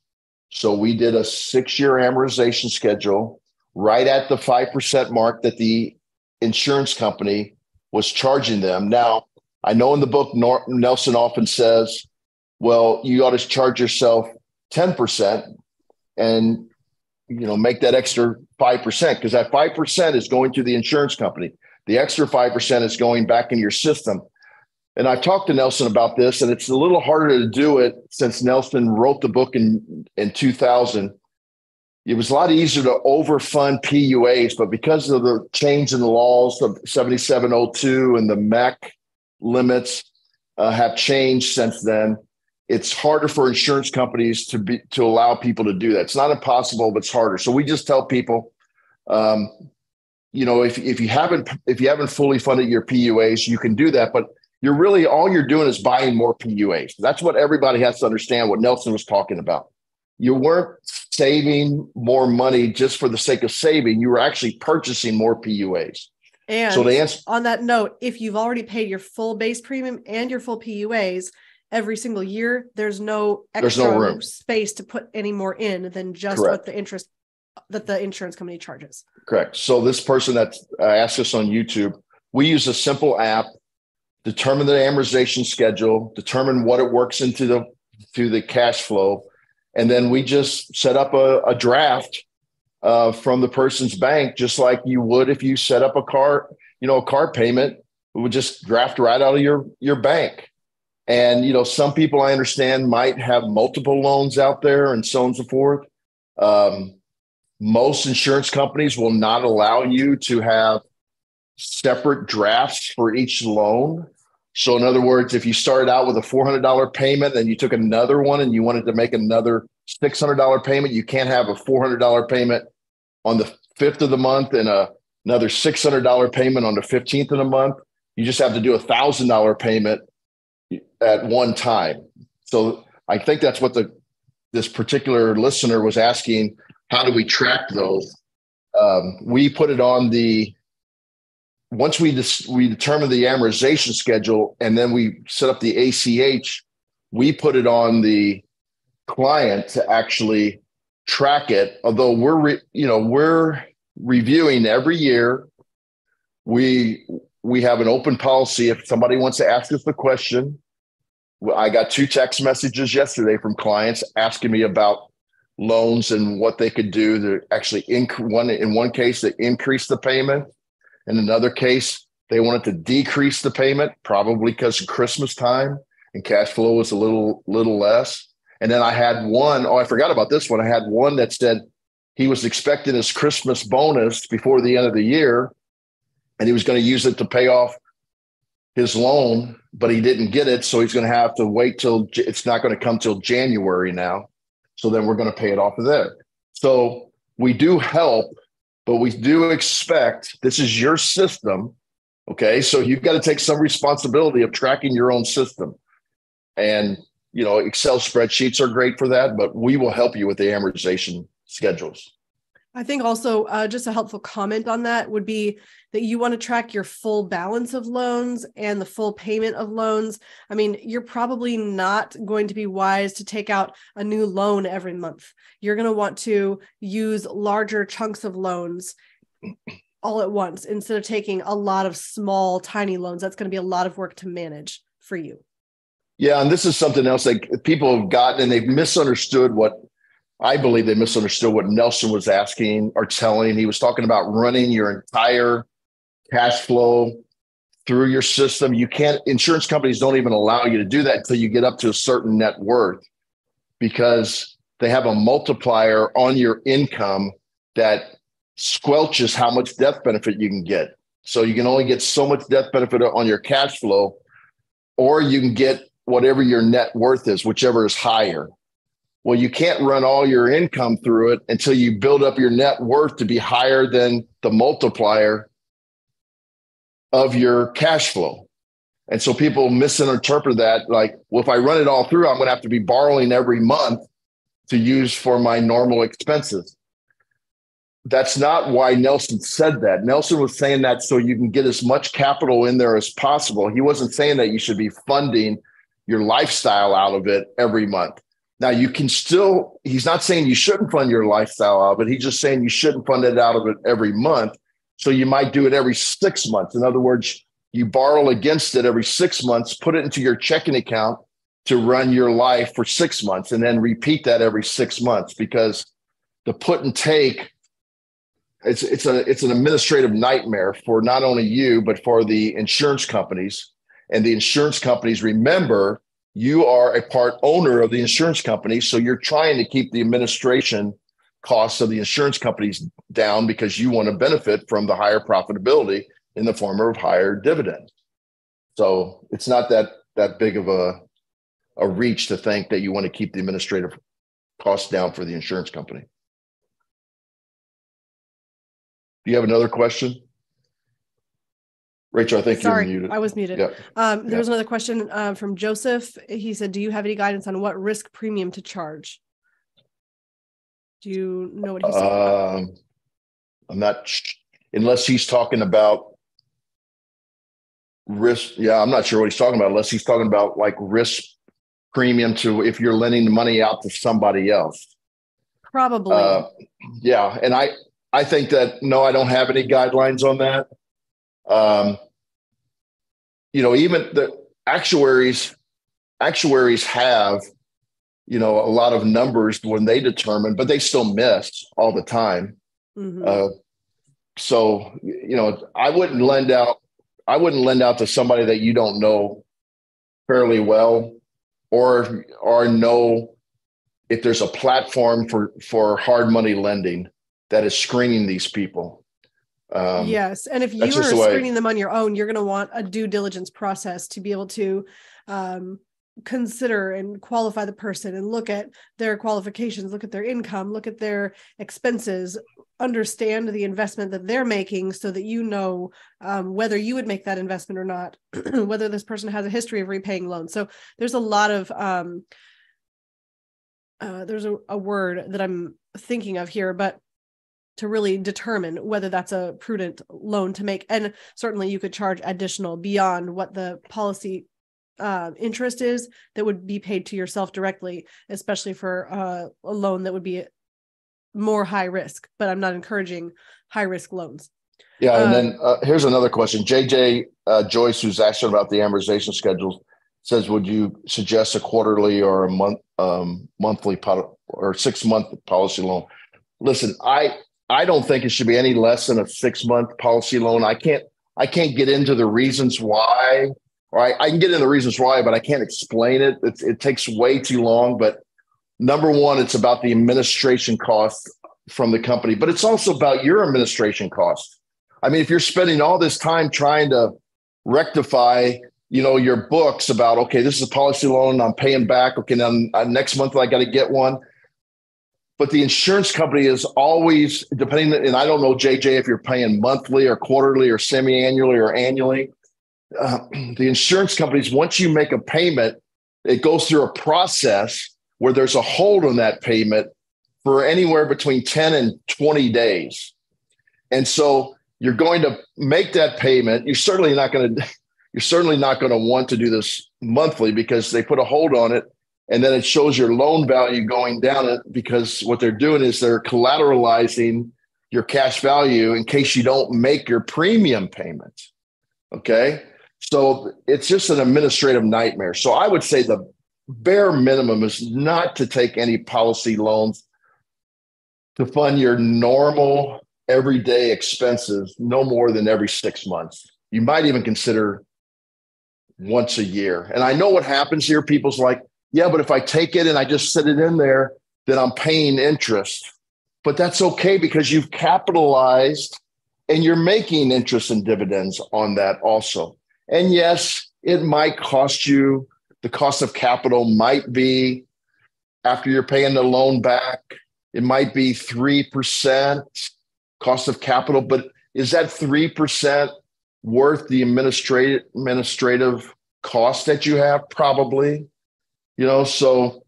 So we did a six year amortization schedule right at the 5% mark that the insurance company was charging them. Now, I know in the book, Nelson often says, well, you ought to charge yourself 10% and you know make that extra 5% because that 5% is going to the insurance company. The extra 5% is going back in your system. And i've talked to nelson about this and it's a little harder to do it since nelson wrote the book in in 2000 it was a lot easier to overfund puas but because of the change in the laws of 7702 and the MEC limits uh, have changed since then it's harder for insurance companies to be to allow people to do that. It's not impossible, but it's harder. So we just tell people, um, you know, if if you haven't if you haven't fully funded your PUAs, you can do that. But you're really all you're doing is buying more PUAs. That's what everybody has to understand. What Nelson was talking about. You weren't saving more money just for the sake of saving. You were actually purchasing more PUAs. And so the answer, on that note, if you've already paid your full base premium and your full PUAs, every single year, there's no extra there's no room. space to put any more in than just Correct. what the interest that the insurance company charges. Correct. So this person that uh, asked us on YouTube, we use a simple app, determine the amortization schedule, determine what it works into the through the cash flow, and then we just set up a, a draft uh, from the person's bank, just like you would if you set up a car, you know, a car payment. It would just draft right out of your your bank. And you know, some people I understand might have multiple loans out there, and so on and so forth. Um, most insurance companies will not allow you to have separate drafts for each loan. So, in other words, if you started out with a $400 payment and you took another one and you wanted to make another $600 payment, you can't have a $400 payment on the fifth of the month and a, another $600 payment on the 15th of the month. You just have to do a $1,000 payment at one time. So I think that's what the this particular listener was asking. How do we track those? Um, we put it on the once we dis, we determine the amortization schedule and then we set up the ACH. We put it on the client to actually track it. Although we're re, you know we're reviewing every year. We we have an open policy. If somebody wants to ask us the question, I got two text messages yesterday from clients asking me about loans and what they could do to actually inc- one in one case they increased the payment. In another case they wanted to decrease the payment probably because christmas time and cash flow was a little little less. And then i had one oh i forgot about this one. I had one that said he was expecting his christmas bonus before the end of the year and he was going to use it to pay off his loan, but he didn't get it. So he's going to have to wait till it's not going to come till January now. So then we're going to pay it off of there. So we do help, but we do expect this is your system. Okay. So you've got to take some responsibility of tracking your own system. And, you know, Excel spreadsheets are great for that, but we will help you with the amortization schedules. I think also uh, just a helpful comment on that would be that you want to track your full balance of loans and the full payment of loans. I mean, you're probably not going to be wise to take out a new loan every month. You're going to want to use larger chunks of loans all at once instead of taking a lot of small, tiny loans. That's going to be a lot of work to manage for you. Yeah, and this is something else like people have gotten and they've misunderstood what I believe they misunderstood what Nelson was asking or telling. He was talking about running your entire cash flow through your system. You can't, insurance companies don't even allow you to do that until you get up to a certain net worth because they have a multiplier on your income that squelches how much death benefit you can get. So you can only get so much death benefit on your cash flow, or you can get whatever your net worth is, whichever is higher. Well, you can't run all your income through it until you build up your net worth to be higher than the multiplier of your cash flow. And so people misinterpret that like, well, if I run it all through, I'm going to have to be borrowing every month to use for my normal expenses. that's not why Nelson said that. Nelson was saying that so you can get as much capital in there as possible. He wasn't saying that you should be funding your lifestyle out of it every month. Now you can still, he's not saying you shouldn't fund your lifestyle out but. He's just saying you shouldn't fund it out of it every month. So you might do it every six months. In other words, you borrow against it every six months, put it into your checking account to run your life for six months, and then repeat that every six months because the put and take it's it's a it's an administrative nightmare for not only you but for the insurance companies and the insurance companies remember you are a part owner of the insurance company so you're trying to keep the administration costs of the insurance companies down because you want to benefit from the higher profitability in the form of higher dividends so it's not that that big of a a reach to think that you want to keep the administrative costs down for the insurance company Do you have another question? Rachel, I think Sorry, you're muted. I was muted. Yep. Um, there Yep. was another question uh, from Joseph. He said, "Do you have any guidance on what risk premium to charge?" Do you know what he's talking about? Um, I'm not, unless he's talking about risk. Yeah, I'm not sure what he's talking about unless he's talking about like risk premium to if you're lending the money out to somebody else. Probably. Uh, yeah, and I I think that no, I don't have any guidelines on that. Um, you know, even the actuaries actuaries have you know a lot of numbers when they determine, but they still miss all the time. Mhm. Uh, so you know, I wouldn't lend out. I wouldn't lend out to somebody that you don't know fairly well, or or know if there's a platform for for hard money lending that is screening these people. Um, yes, and if you are screening them on your own, you're going to want a due diligence process to be able to um, consider and qualify the person and look at their qualifications, look at their income, look at their expenses, understand the investment that they're making, so that you know um, whether you would make that investment or not, [CLEARS THROAT] whether this person has a history of repaying loans. So there's a lot of um, uh, there's a, a word that I'm thinking of here, but to really determine whether that's a prudent loan to make. And certainly you could charge additional beyond what the policy uh, interest is that would be paid to yourself directly, especially for uh, a loan that would be more high risk. But I'm not encouraging high risk loans. Yeah, and Uh, then uh, here's another question. JJ uh, Joyce, who's asking about the amortization schedules, says, "Would you suggest a quarterly or a month, um, monthly pol- or six month policy loan?" Listen, I I don't think it should be any less than a six month policy loan. I can't I can't get into the reasons why, or I, can get into the reasons why, but I can't explain it. It, it takes way too long. But number one, it's about the administration costs from the company, but it's also about your administration costs. I mean, if you're spending all this time trying to rectify, you know, your books about, okay, this is a policy loan, I'm paying back. Okay, then uh, next month I got to get one. But the insurance company is always depending, and I don't know, JJ, if you're paying monthly or quarterly or semi-annually or annually. Uh, [CLEARS THROAT] the insurance companies, once you make a payment, it goes through a process where there's a hold on that payment for anywhere between 10 and 20 days. And so you're going to make that payment. You're certainly not going [LAUGHS] to you're certainly not going to want to do this monthly because they put a hold on it and then it shows your loan value going down it because what they're doing is they're collateralizing your cash value in case you don't make your premium payment. Okay? So it's just an administrative nightmare. So I would say the bare minimum is not to take any policy loans to fund your normal everyday expenses no more than every six months. You might even consider once a year. And I know what happens here. People's like, yeah, but if I take it and I just sit it in there, then I'm paying interest. But that's okay because you've capitalized and you're making interest and dividends on that also. And yes, it might cost you the cost of capital might be after you're paying the loan back, it might be 3% cost of capital, but is that 3% worth the administrative administrative cost that you have? Probably. You know, so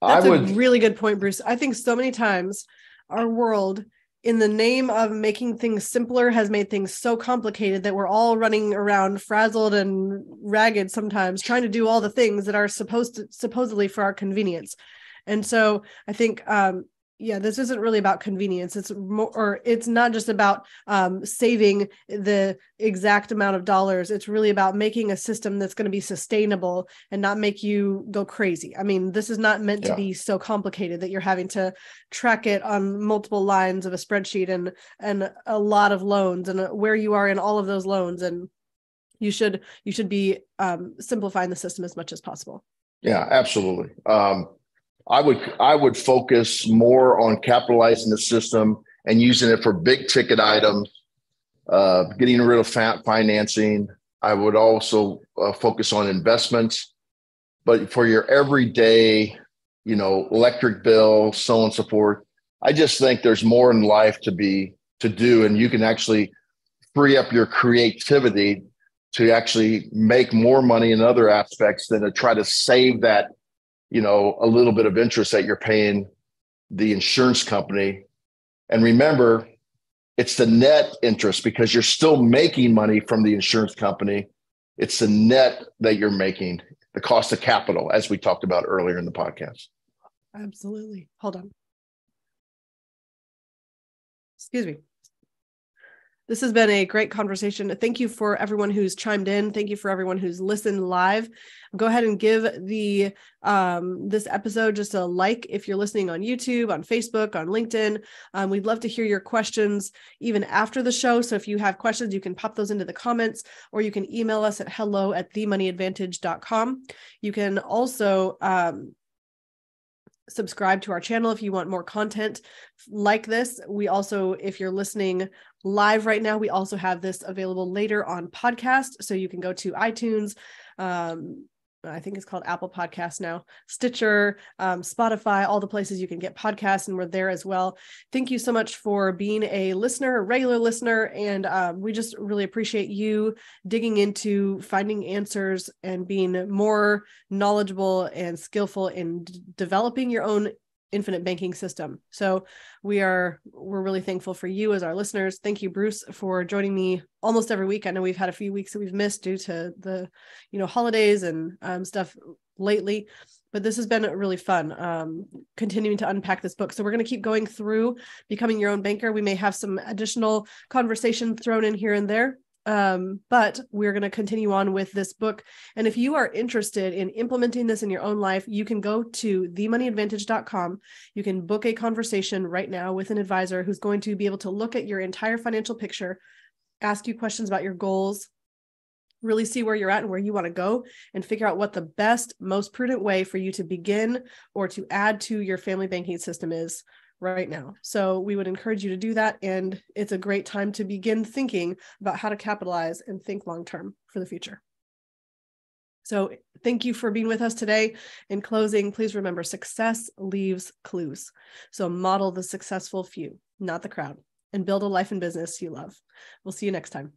That's I would a really good point, Bruce. I think so many times our world in the name of making things simpler has made things so complicated that we're all running around frazzled and ragged sometimes trying to do all the things that are supposed to supposedly for our convenience and so i think um, yeah this isn't really about convenience. It's more or it's not just about um, saving the exact amount of dollars. It's really about making a system that's going to be sustainable and not make you go crazy. I mean this is not meant yeah. to be so complicated that you're having to track it on multiple lines of a spreadsheet and and a lot of loans and where you are in all of those loans. And you should you should be um, simplifying the system as much as possible. Yeah absolutely. Um, I would I would focus more on capitalizing the system and using it for big ticket items, uh, getting rid of financing. I would also uh, focus on investments, but for your everyday, you know, electric bill, so on and so forth. I just think there's more in life to be to do, and you can actually free up your creativity to actually make more money in other aspects than to try to save that you know, a little bit of interest that you're paying the insurance company. And remember, it's the net interest because you're still making money from the insurance company. It's the net that you're making, the cost of capital, as we talked about earlier in the podcast. Absolutely. Hold on. Excuse me. This has been a great conversation. Thank you for everyone who's chimed in. Thank you for everyone who's listened live. Go ahead and give the um, this episode just a like if you're listening on YouTube, on Facebook, on LinkedIn. Um, we'd love to hear your questions even after the show. So if you have questions, you can pop those into the comments or you can email us at hello at themoneyadvantage.com. You can also um, subscribe to our channel if you want more content like this. We also, if you're listening live right now, we also have this available later on podcast. So you can go to iTunes, um, I think it's called Apple Podcasts now, Stitcher, um, Spotify, all the places you can get podcasts, and we're there as well. Thank you so much for being a listener, a regular listener, and um, we just really appreciate you digging into finding answers and being more knowledgeable and skillful in d- developing your own infinite banking system. So we are we're really thankful for you as our listeners. Thank you Bruce for joining me almost every week. I know we've had a few weeks that we've missed due to the you know holidays and um, stuff lately, but this has been really fun um, continuing to unpack this book. So we're going to keep going through becoming your own banker. We may have some additional conversation thrown in here and there um, but we're going to continue on with this book. And if you are interested in implementing this in your own life, you can go to themoneyadvantage.com. You can book a conversation right now with an advisor who's going to be able to look at your entire financial picture, ask you questions about your goals, really see where you're at and where you want to go and figure out what the best most prudent way for you to begin or to add to your family banking system is right now. So we would encourage you to do that. And it's a great time to begin thinking about how to capitalize and think long term for the future. So thank you for being with us today. In closing, please remember success leaves clues. So model the successful few, not the crowd, and build a life and business you love. We'll see you next time.